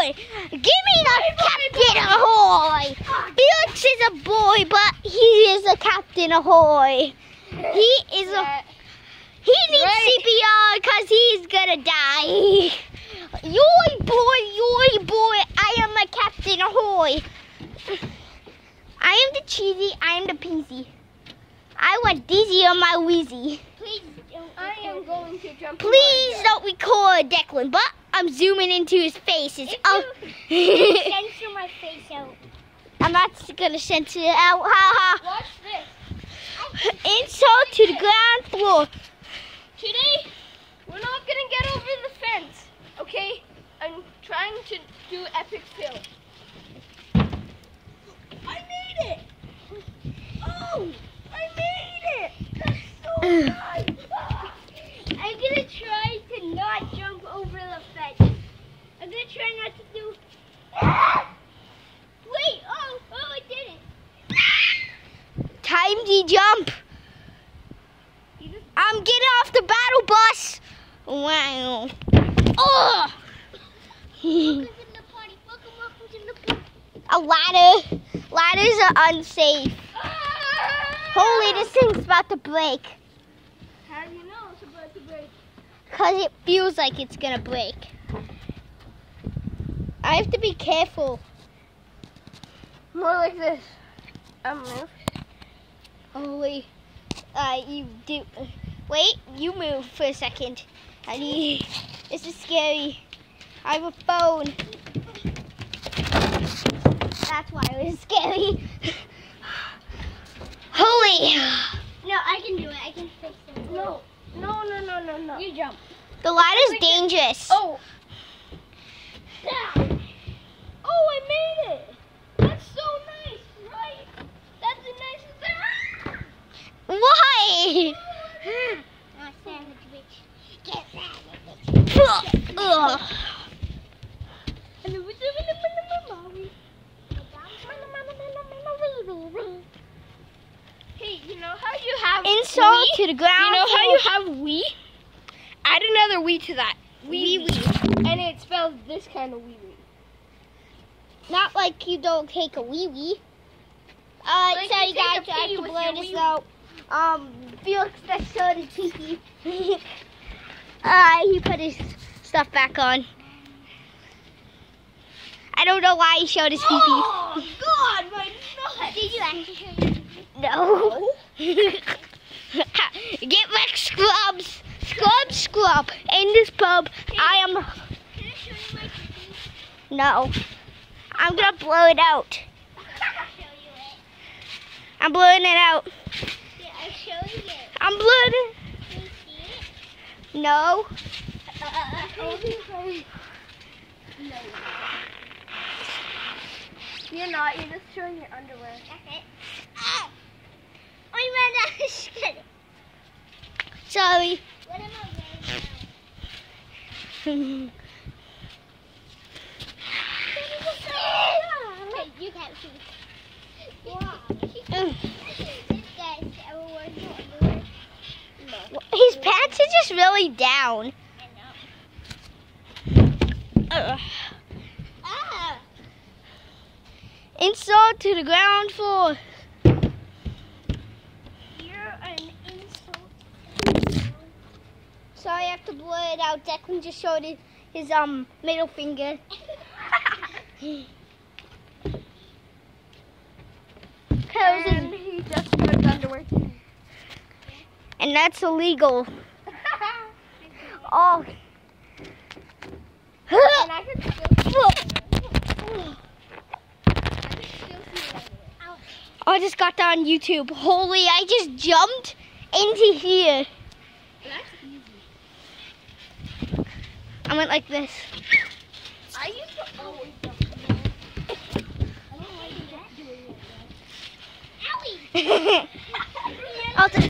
ahoy! Give me the captain ahoy! Felix is a boy, but he is a captain ahoy. He is a he needs. CPR because he's gonna die. Yoy boy, yoy boy, I am a captain ahoy. I am the cheesy, I am the peasy. I want dizzy on my wheezy. Please don't. I am going to jump. Please don't record Declan, but I'm zooming into his face. It's oh. Censor my face out. I'm not gonna censor it out. Ha ha. Watch this. Insult to the ground floor. Today, we're not gonna get over the fence, okay? I'm trying to do epic fail. I made it! Oh, I made it! That's so nice! I'm gonna try to not jump over the fence. I'm gonna try not to do. Wait! Oh! Oh! I did it! Time to jump. I'm getting off the battle bus. Wow. Oh. Welcome to the party. Welcome, welcome to the party. A ladder. Ladders are unsafe. Holy, this thing's about to break. How do you know it's about to break? Because it feels like it's going to break. I have to be careful. More like this. I move. Holy. Uh, you do. Wait, you move for a second. I need. This is scary. I have a phone. That's why it was scary. Holy. No, I can do it. I can fix it. No, no, no, no, no, no. You jump. The ladder's dangerous. Oh. Oh, I made it. That's so nice, right? That's the nicest thing. Why? Oh, savage bitch. Get savage. Ugh. Hey, you know how you have Insult Wii? to the ground. You know how you have Wii? Add another Wii to that. Wee Wii wee. And it spells this kind of wee wee. Not like you don't take a wee wee. Uh, Like sorry you guys, I have to blur this wee-wee. out. Um, Felix showed his pee Uh, he put his stuff back on. I don't know why he showed his pee Oh, God, my nuts. Did you actually show your No. Get back, scrubs. Scrub, scrub. In this pub, I am. Can I show you my? No. I'm gonna blow it out. I'll show you it. I'm blowing it out. Yeah, I'll show you. I'm blowing it. Can you see it? No. You're not. You're just showing your underwear. That's it. Ah! I ran out of shit. Sorry. What am I wearing now? Okay, you can't see. Wow. this guy's ever wearing no underwear? His pants are just really down. Ah! Insult to the ground floor. You're an insult. Sorry, I have to blur it out. Declan just showed his, his um middle finger. And he just underwear. and that's illegal. Oh. And I could still, I could still see it. I just got that on YouTube. Holy, I just jumped into here. I went like this. I used to always jump. I don't like that doing it. Owie! I'll t-